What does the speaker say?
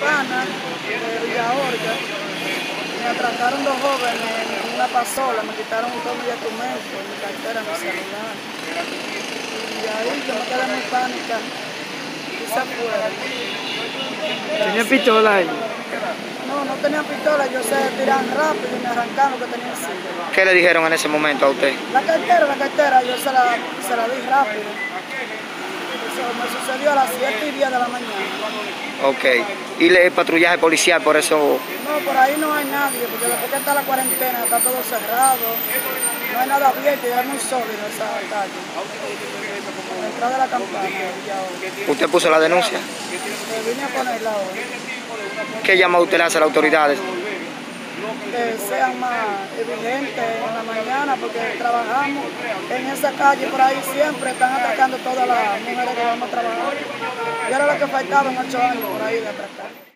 Pana de Villa Orga. Me atracaron dos jóvenes en una pasola, me quitaron todo mi documento, mi cartera, mi celular. Y ahí yo me quedé muy pánica y se. ¿Tenía pistola ahí? No, no tenía pistola, yo sé tirar rápido y me arrancaron lo que tenía encima. ¿Qué le dijeron en ese momento a usted? La cartera, la cartera, yo se la, se la di rápido. Eso me sucedió a las 7 y 10 de la mañana. Ok. ¿Y el patrullaje policial por eso? No, por ahí no hay nadie, porque después que está la cuarentena está todo cerrado, no hay nada abierto y es muy sólido esa calle. La entrada de la campaña, ya ¿Usted puso la denuncia? Me vine a ponerla hoy. ¿Qué llamado usted a las autoridades? Que sean más evidentes en la mañana, porque trabajamos en esa calle, por ahí siempre están atacando todas las mujeres que vamos a trabajar. Y era lo que faltaba en ocho años por ahí de atracar.